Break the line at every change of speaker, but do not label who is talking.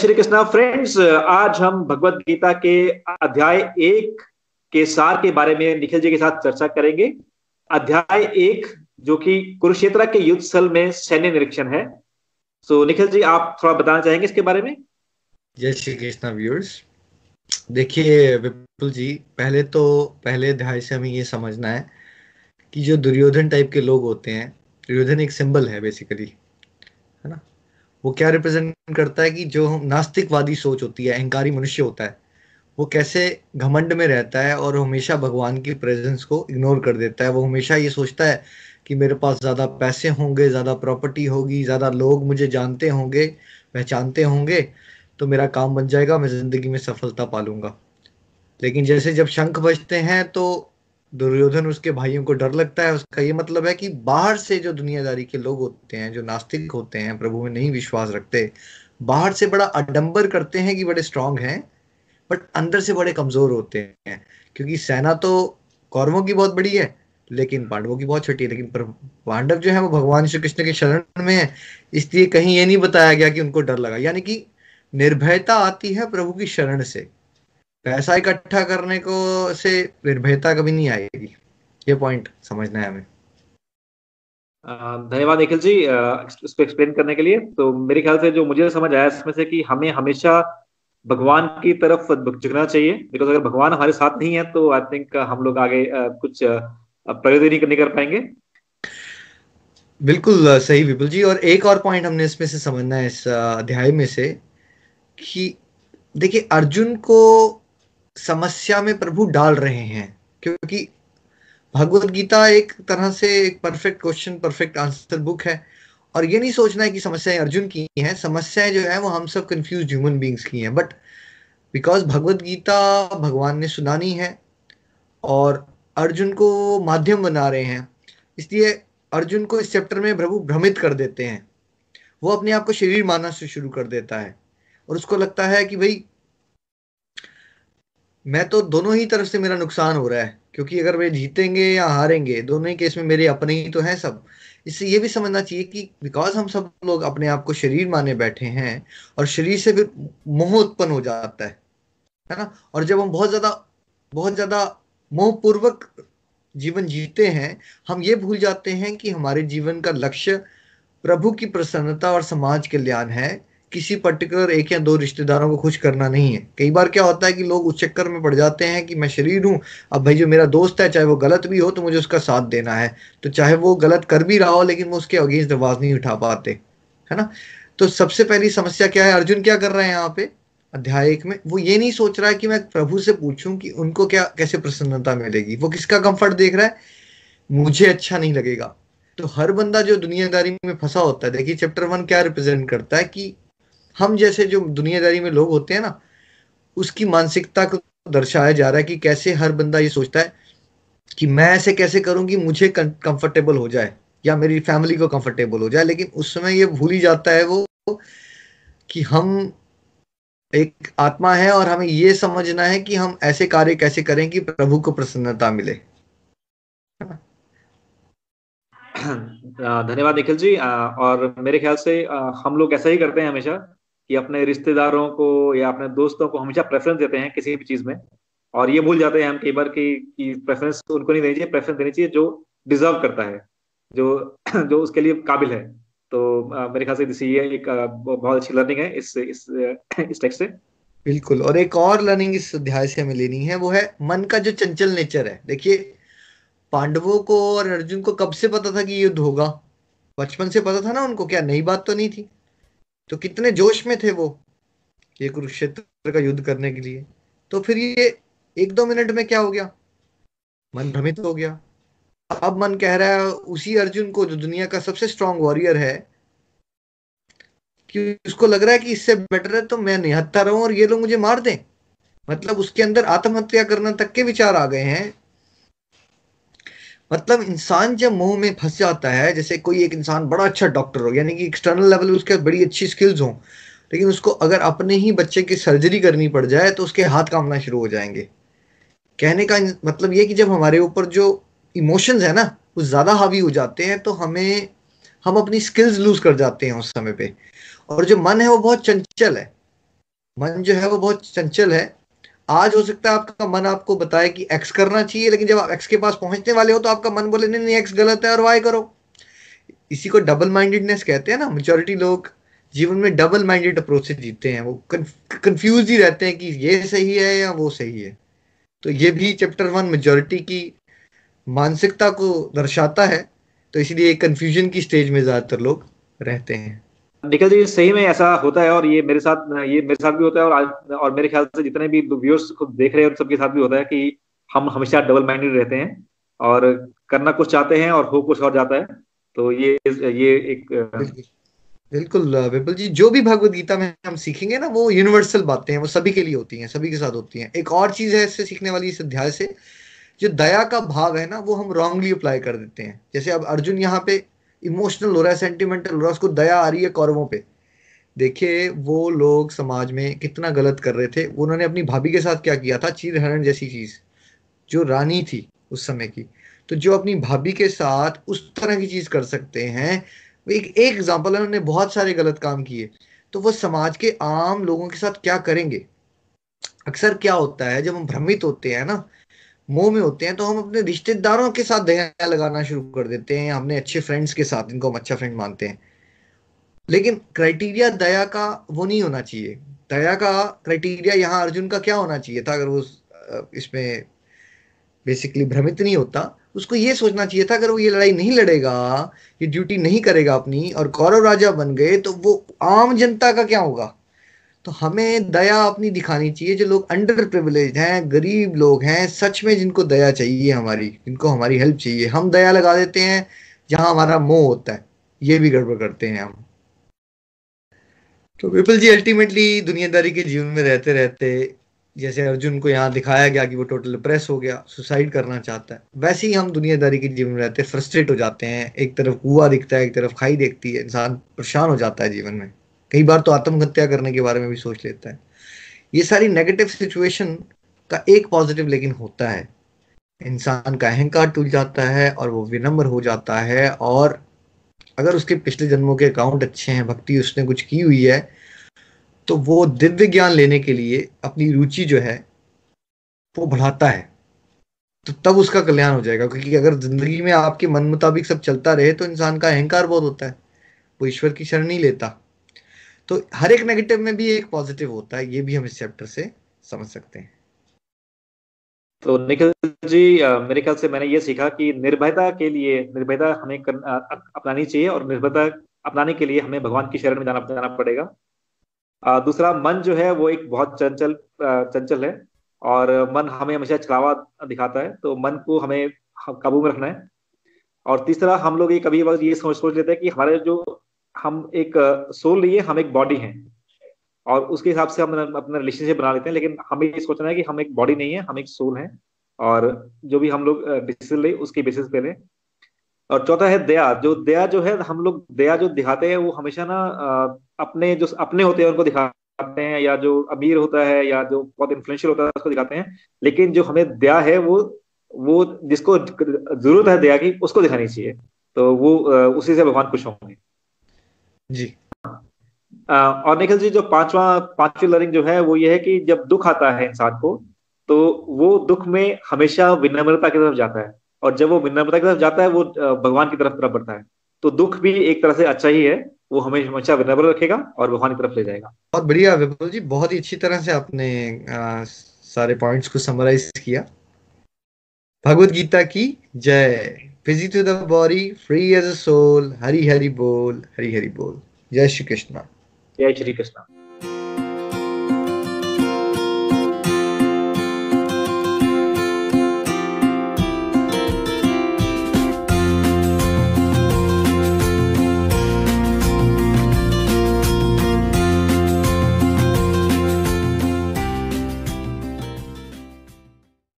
Shri Krishna friends आज हम भगवत गीता के अध्याय एक के सार के बारे में निखिल जी के साथ चर्चा करेंगे। अध्याय एक जो कि कुरुक्षेत्र के युद्ध स्थल में सैन्य निरीक्षण है। सो so, निखिल जी आप थोड़ा बताना चाहेंगे इसके बारे में?
जय श्री कृष्णा व्यूअर्स देखिए विपुल जी पहले तो पहले अध्याय से हमें ये समझना है कि जो दुर्योधन टाइप के लोग होते हैं दुर्योधन एक सिंबल है बेसिकली है ना? वो क्या रिप्रेजेंट करता है कि जो नास्तिकवादी सोच होती है, अहंकारी मनुष्य होता है, वो कैसे घमंड में रहता है और हमेशा भगवान की प्रेजेंस को इग्नोर कर देता है। वो हमेशा ये सोचता है कि मेरे पास ज़्यादा पैसे होंगे, ज़्यादा प्रॉपर्टी होगी, ज़्यादा लोग मुझे जानते होंगे, पहचानते होंगे तो मेरा काम बन जाएगा, मैं ज़िंदगी में सफलता पालूँगा। लेकिन जैसे जब शंख बजते हैं तो दुर्योधन उसके भाइयों को डर लगता है। उसका ये मतलब है कि बाहर से जो दुनियादारी के लोग होते हैं, जो नास्तिक होते हैं, प्रभु में नहीं विश्वास रखते, बाहर से बड़ा अडंबर करते हैं कि बड़े स्ट्रांग हैं बट अंदर से बड़े कमज़ोर होते हैं। क्योंकि सेना तो कौरवों की बहुत बड़ी है, लेकिन पांडवों की बहुत छोटी है। लेकिन पांडव जो है वो भगवान श्री कृष्ण के शरण में है। इसलिए कहीं ये नहीं बताया गया कि उनको डर लगा। यानी कि निर्भयता आती है प्रभु की शरण से। पैसा इकट्ठा करने को से निर्भयता कभी नहीं आएगी। ये पॉइंट समझना है हमें।
धन्यवाद निखिल जी। इसको एक्सप्लेन करने के लिए। तो मेरे ख्याल से जो मुझे समझ आया इसमें से कि हमें हमेशा भगवान की तरफ़ झुकना चाहिए। बिकॉज़ अगर भगवान हमारे साथ नहीं है तो आई थिंक हम लोग आगे कुछ प्रगति नहीं कर पाएँगे।
बिल्कुल सही विपुल जी। और एक और पॉइंट हमने इसमें से समझना है इस अध्याय में से कि देखिए अर्जुन को समस्या में प्रभु डाल रहे हैं, क्योंकि भगवत गीता एक तरह से एक perfect question perfect answer book है। और ये नहीं सोचना है कि समस्याएँ अर्जुन की हैं, समस्याएँ जो है वो हम सब कंफ्यूज ह्यूमन बींग्स की हैं। बट बिकॉज़ भगवत गीता भगवान ने सुनानी है और अर्जुन को माध्यम बना रहे हैं, इसलिए अर्जुन को इस चैप्टर में प्रभु भ्रमित कर देते हैं। वो अपने आप को शरीर मानना से शुरू कर देता है और उसको लगता है कि भाई मैं तो दोनों ही तरफ़ से मेरा नुकसान हो रहा है, क्योंकि अगर वे जीतेंगे या हारेंगे, दोनों ही केस में मेरे अपने ही तो हैं सब। इससे ये भी समझना चाहिए कि बिकॉज़ हम सब लोग अपने आप को शरीर माने बैठे हैं, और शरीर से फिर मोह उत्पन्न हो जाता है है ना? और जब हम बहुत ज़्यादा बहुत ज़्यादा मोहपूर्वक जीवन जीते हैं, हम ये भूल जाते हैं कि हमारे जीवन का लक्ष्य प्रभु की प्रसन्नता और समाज कल्याण है किसी पर्टिकुलर एक या दो रिश्तेदारों को खुश करना नहीं है। कई बार क्या होता है कि लोग उस चक्कर में पड़ जाते हैं कि मैं शरीर हूँ, अब भाई जो मेरा दोस्त है, चाहे वो गलत भी हो तो मुझे उसका साथ देना है। तो चाहे वो गलत कर भी रहा हो, लेकिन वो उसके अगेंस्ट आवाज़ नहीं उठा पाते, है ना? तो सबसे पहली समस्या क्या है? अर्जुन क्या कर रहे हैं यहाँ पे? अध्याय एक में, वो ये नहीं सोच रहा है कि मैं प्रभु से पूछूँ कि उनको क्या, कैसे प्रसन्नता मिलेगी। वो किसका कंफर्ट देख रहा है? मुझे अच्छा नहीं लगेगा। तो हर बंदा जो दुनियादारी में फंसा होता है, देखिए चैप्टर वन क्या रिप्रेजेंट करता है कि हम जैसे जो दुनियादारी में लोग होते हैं ना, उसकी मानसिकता को दर्शाया जा रहा है कि कैसे हर बंदा ये सोचता है कि मैं ऐसे कैसे करूँ कि मुझे कंफर्टेबल हो जाए, या मेरी फैमिली को कंफर्टेबल हो जाए, लेकिन उस समय ये भूल ही जाता है वो कि हम एक आत्मा है और हमें ये समझना है कि हम ऐसे कार्य कैसे करें कि प्रभु को प्रसन्नता मिले।
धन्यवाद निखिल जी। और मेरे ख्याल से हम लोग ऐसा ही करते हैं हमेशा। कि अपने रिश्तेदारों को या अपने दोस्तों को हमेशा प्रेफरेंस देते हैं किसी भी चीज़ में। और ये भूल जाते हैं हम कई बार कि, कि प्रेफरेंस उनको नहीं देनी चाहिए प्रेफरेंस देनी चाहिए जो डिजर्व करता है जो जो उसके लिए काबिल है। तो मेरे ख्याल से ये एक बहुत अच्छी लर्निंग है इस इस इस टेक्स्ट से।
बिल्कुल और एक और लर्निंग इस अध्याय से हमें लेनी है वो है मन का जो चंचल नेचर है। देखिए पांडवों को और अर्जुन को कब से पता था कि युद्ध होगा? बचपन से पता था ना उनको क्या नई बात तो नहीं थी। तो कितने जोश में थे वो, ये कुरुक्षेत्र का युद्ध करने के लिए। तो फिर ये एक दो मिनट में क्या हो गया? मन भ्रमित हो गया। अब मन कह रहा है, उसी अर्जुन को जो दुनिया का सबसे स्ट्रांग वॉरियर है, कि उसको लग रहा है कि इससे बेटर है तो मैं निहत्ता रहूँ और ये लोग मुझे मार दें। मतलब उसके अंदर आत्महत्या करना तक के विचार आ गए हैं। मतलब इंसान जब मोह में फंस जाता है, जैसे कोई एक इंसान बड़ा अच्छा डॉक्टर हो, यानी कि एक्सटर्नल लेवल उसके बड़ी अच्छी स्किल्स हो, लेकिन उसको अगर अपने ही बच्चे की सर्जरी करनी पड़ जाए तो उसके हाथ कामना शुरू हो जाएँगे। कहने का मतलब ये कि जब हमारे ऊपर जो इमोशंस है ना, वो ज़्यादा हावी हो जाते हैं तो हमें, हम अपनी स्किल्स लूज कर जाते हैं उस समय पे। और जो मन है, वो बहुत चंचल है। मन जो है, वो बहुत चंचल है आज हो सकता है आपका मन आपको बताए कि एक्स करना चाहिए, लेकिन जब आप एक्स के पास पहुँचने वाले हो तो आपका मन बोले, नहीं नहीं एक्स गलत है और वाई करो। इसी को डबल माइंडेडनेस कहते हैं ना मेजोरिटी लोग जीवन में डबल माइंडेड अप्रोच से जीते हैं। वो कंफ्यूज ही रहते हैं कि ये सही है या वो सही है। तो ये भी चैप्टर वन मेजोरिटी की मानसिकता को दर्शाता है तो इसलिए कंफ्यूजन की स्टेज में ज़्यादातर लोग रहते हैं।
निखिल जी सही में ऐसा होता है और ये मेरे साथ, ये मेरे साथ भी होता है और आज, और मेरे ख्याल से जितने भी व्यूअर्स को देख रहे हैं उन सबके साथ भी होता है कि हम हमेशा डबल माइंडेड रहते हैं और करना कुछ चाहते हैं और हो कुछ और जाता है। तो ये ये एक,
बिल्कुल विपुल जी, जो भी भगवत गीता में हम सीखेंगे ना, वो यूनिवर्सल बातें हैं, वो सभी के लिए होती हैं, सभी के साथ होती हैं। एक और चीज़ है इससे सीखने वाली, इस अध्याय से, जो दया का भाव है ना, वो हम रॉन्गली अप्लाई कर देते हैं। जैसे अब अर्जुन यहाँ पे इमोशनल हो रहा है सेंटिमेंटल हो रहा है, उसको दया आ रही है कौरवों पे। देखिए, वो लोग समाज में कितना गलत कर रहे थे। उन्होंने अपनी भाभी के साथ क्या किया था? चीर हरण जैसी चीज़, जो रानी थी उस समय की। तो जो अपनी भाभी के साथ उस तरह की चीज़ कर सकते हैं, एक एक एग्ज़ाम्पल है, उन्होंने बहुत सारे गलत काम किए। तो वो समाज के आम लोगों के साथ क्या करेंगे? अक्सर क्या होता है, जब हम भ्रमित होते हैं ना मोह में होते हैं तो हम अपने रिश्तेदारों के साथ दया लगाना शुरू कर देते हैं, हमने अच्छे फ्रेंड्स के साथ, इनको हम अच्छा फ्रेंड मानते हैं। लेकिन क्राइटेरिया दया का वो नहीं होना चाहिए। दया का क्राइटेरिया यहाँ अर्जुन का क्या होना चाहिए था? अगर वो इसमें बेसिकली भ्रमित नहीं होता, उसको ये सोचना चाहिए था, अगर वो ये लड़ाई नहीं लड़ेगा, ये ड्यूटी नहीं करेगा अपनी, और कौरव राजा बन गए तो वो आम जनता का क्या होगा? तो हमें दया अपनी दिखानी चाहिए। जो लोग अंडर प्रिविलेज हैं, गरीब लोग हैं, सच में जिनको दया चाहिए हमारी, जिनको हमारी हेल्प चाहिए। हम दया लगा देते हैं, जहाँ हमारा मोह होता है। ये भी गड़बड़ करते हैं हम। तो विपुल जी अल्टीमेटली दुनियादारी के जीवन में रहते रहते, जैसे अर्जुन को यहाँ दिखाया गया कि वो टोटल प्रेस हो गया सुसाइड करना चाहता है, वैसे ही हम दुनियादारी के जीवन में रहते फ्रस्ट्रेट हो जाते हैं। एक तरफ़ कुआ दिखता है, एक तरफ़ खाई देखती है, इंसान परेशान हो जाता है जीवन में। कई बार तो आत्महत्या करने के बारे में भी सोच लेता है। ये सारी नेगेटिव सिचुएशन का एक पॉजिटिव लेकिन होता है। इंसान का अहंकार टूट जाता है और वो विनम्र हो जाता है और अगर उसके पिछले जन्मों के अकाउंट अच्छे हैं, भक्ति उसने कुछ की हुई है तो वो दिव्य ज्ञान लेने के लिए अपनी रुचि जो है, वो बढ़ाता है। तो तब उसका कल्याण हो जाएगा, क्योंकि अगर ज़िंदगी में आपके मन मुताबिक सब चलता रहे तो इंसान का अहंकार बहुत होता है। वो ईश्वर की शरण नहीं लेता। तो हर एक नेगेटिव में भी एक पॉजिटिव होता है ये भी हम इस चैप्टर से समझ सकते हैं।
तो निखिल जी मेरे ख्याल से मैंने ये सीखा कि निर्भयता के लिए निर्भयता हमें कर, अपनानी चाहिए और निर्भयता अपनाने के लिए हमें भगवान की शरण में जाना जाना पड़ेगा। आ, दूसरा मन जो है वो एक बहुत चंचल चंचल है और मन हमें हमेशा चलावा दिखाता है तो मन को हमें काबू में रखना है। और तीसरा हम लोग ये कभी ये सोच सोच लेते हैं कि हमारे जो हम एक सोल लिए, हम एक बॉडी हैं। और उसके हिसाब से हम अपना रिलेशनशिप बना लेते हैं, लेकिन हमें ये सोचना है कि हम एक बॉडी नहीं है, हम एक सोल हैं। और जो भी हम लोग डिसीज़न ले, उसके बेसिस पे लें। और चौथा है दया। जो दया जो है, हम लोग दया जो दिखाते हैं, वो हमेशा ना अपने जो, अपने होते हैं, उनको दिखाते हैं, या जो अमीर होता है, या जो बहुत इन्फ्लुएंशियल होता है, उसको दिखाते हैं। लेकिन जो हमें दया है, वो वो जिसको ज़रूरत है दया की, उसको दिखानी चाहिए। तो वो उसी से भगवान खुश होंगे।
जी।
और निखिल जी जो पांचवा पांचवी लर्निंग जो है वो ये है कि जब दुख आता है इंसान को तो वो दुख में हमेशा विनम्रता की तरफ़ जाता है। और जब वो विनम्रता की तरफ़ जाता है वो भगवान की तरफ़ तरफ़ बढ़ता है। तो दुख भी एक तरह से अच्छा ही है वो हमें हमेशा विनम्र रखेगा और भगवान की तरफ़ ले जाएगा।
बहुत बढ़िया विपुल जी। बहुत ही अच्छी तरह से आपने आ, सारे पॉइंट्स को समराइज किया। भगवत गीता की जय। Fizzy to the body, free as a soul. Hari Hari Bol, Hari Hari Bol. Jai Shri Krishna.
Jai Shri Krishna.